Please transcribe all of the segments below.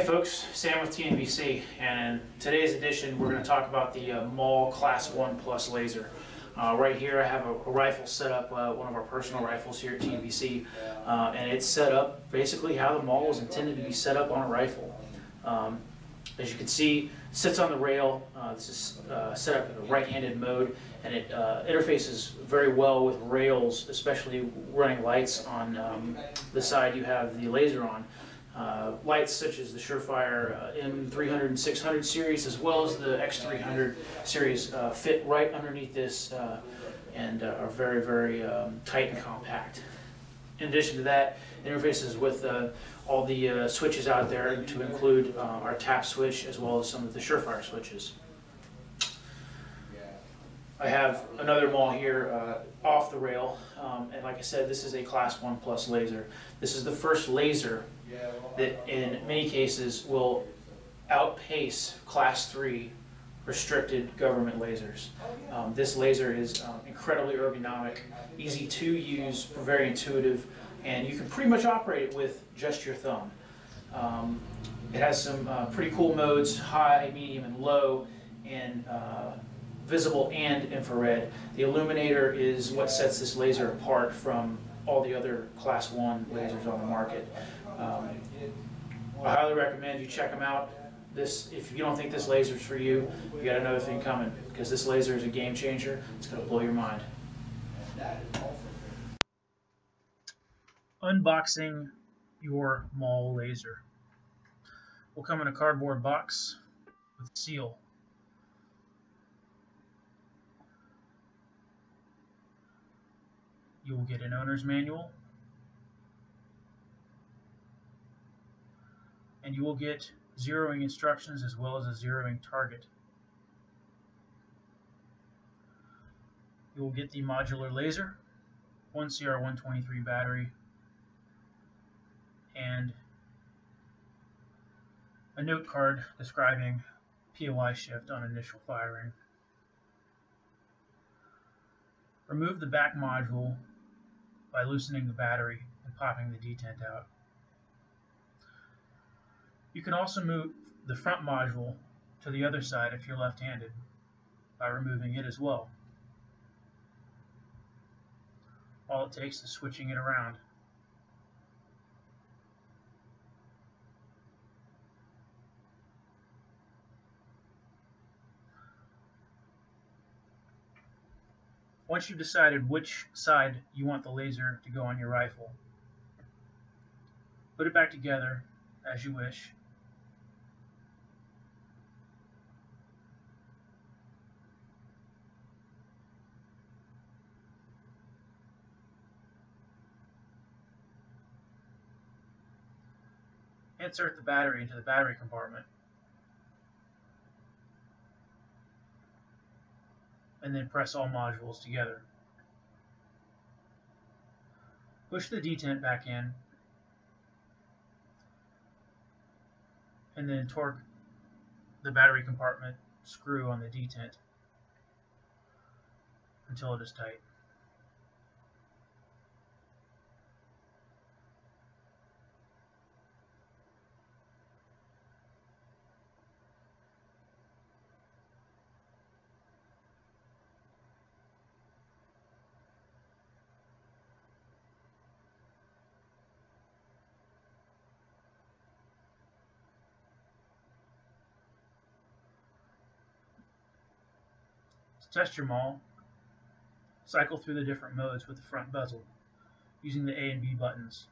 Hey folks, Sam with TNVC, and in today's edition we're going to talk about the uh, MAWL Class 1 Plus laser. Uh, right here I have a, a rifle set up, uh, one of our personal rifles here at TNVC, uh, and it's set up basically how the MAWL is intended to be set up on a rifle. Um, as you can see, sits on the rail. Uh, this is uh, set up in a right-handed mode, and it interfaces very well with rails, especially running lights on um, the side you have the laser on. Uh, lights such as the Surefire uh, M300 and 600 series, as well as the X300 series, uh, fit right underneath this uh, and uh, are very, very um, tight and compact. In addition to that, interfaces with uh, all the switches out there to include our tap switch as well as some of the Surefire switches. I have another MAWL here uh, off the rail, um, and like I said, this is a Class 1 Plus laser. This is the first laser that in many cases will outpace Class 3 restricted government lasers. Um, this laser is um, incredibly ergonomic, easy to use, very intuitive, and you can pretty much operate it with just your thumb. Um, it has some uh, pretty cool modes, high, medium, and low, and uh, visible and infrared. The illuminator is what sets this laser apart from all the other class 1 lasers on the market. Um, I highly recommend you check them out. This, if you don't think this laser is for you, you got another thing coming because this laser is a game changer. It's going to blow your mind. Unboxing your MAWL laser. Will come in a cardboard box with a seal. You will get an owner's manual and you will get zeroing instructions as well as a zeroing target. You will get the modular laser, one CR123 battery, and a note card describing POI shift on initial firing. Remove the back module by loosening the battery and popping the detent out. You can also move the front module to the other side if you're left-handed by removing it as well. All it takes is switching it around. Once you've decided which side you want the laser to go on your rifle, put it back together as you wish insert the battery into the battery compartment. And then press all modules together. Push the detent back in. And then torque the battery compartment screw on the detent until it is tight. Test your MAWL, cycle through the different modes with the front bezel using the A and B buttons.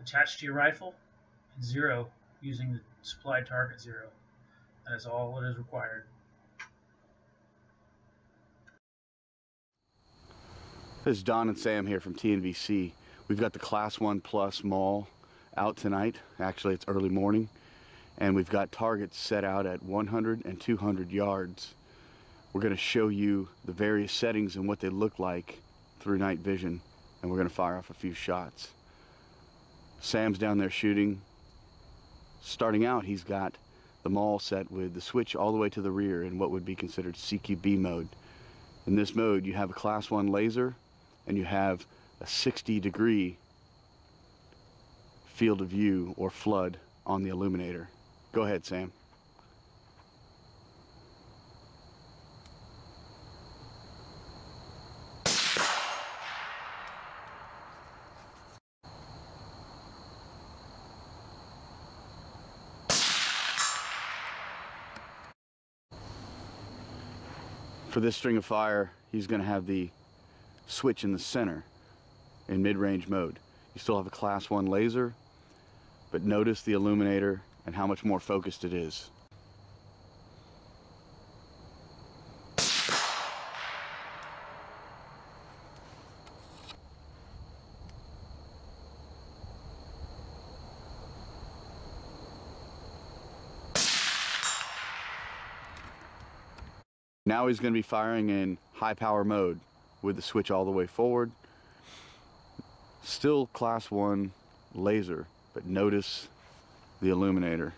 Attach to your rifle and zero using the supplied target zero. That is all that is required. This is Don and Sam here from TNVC. We've got the Class 1 Plus MAWL out tonight. Actually, it's early morning. And we've got targets set out at 100 and 200 yards. We're going to show you the various settings and what they look like through night vision. And we're going to fire off a few shots. Sam's down there shooting. Starting out, he's got the MAWL set with the switch all the way to the rear in what would be considered CQB mode. In this mode, you have a class one laser and you have a 60 degree field of view or flood on the illuminator. Go ahead, Sam. For this string of fire, he's going to have the switch in the center in mid-range mode. You still have a class 1 laser, but notice the illuminator and how much more focused it is. Now he's going to be firing in high power mode with the switch all the way forward. Still class 1 laser, but notice the illuminator.